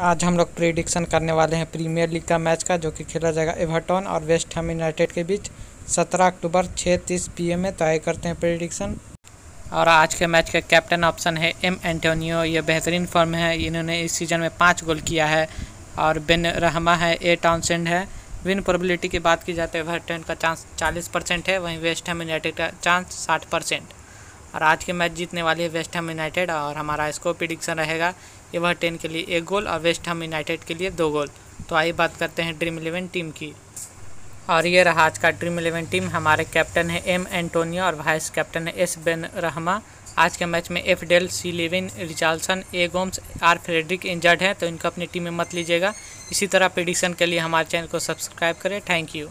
आज हम लोग प्रिडिक्शन करने वाले हैं प्रीमियर लीग का मैच का, जो कि खेला जाएगा एवर्टन और वेस्ट हैम यूनाइटेड के बीच। 17 अक्टूबर छः तीस पी में तो आए करते हैं प्रिडिक्शन और आज के मैच का कैप्टन ऑप्शन है एम एंटोनियो ये बेहतरीन फॉर्म है। इन्होंने इस सीज़न में पाँच गोल किया है। और बिन रहमा है ए टाउनसेंड है। विन प्रोबेबिलिटी की बात की जाए तो एवर्टन का चांस 40 परसेंट है। वहीं वेस्ट हैम यूनाइटेड का चांस 60 परसेंट और आज के मैच जीतने वाली है वेस्ट हम यूनाइटेड और हमारा स्कोर प्रिडिक्शन रहेगा एवर्टन के लिए एक गोल और वेस्ट हम यूनाइटेड के लिए दो गोल। तो आइए बात करते हैं ड्रीम इलेवन टीम की। और ये रहा आज का ड्रीम इलेवन टीम। हमारे कैप्टन है एम एंटोनियो और वाइस कैप्टन है एस बेन रहमा। आज के मैच में F Delph, C Lewin, Richarlison, A Gomes, R Fredericks injured हैं तो इनको अपनी टीम में मत लीजिएगा। इसी तरह प्रिडिक्शन के लिए हमारे चैनल को सब्सक्राइब करें। Thank you.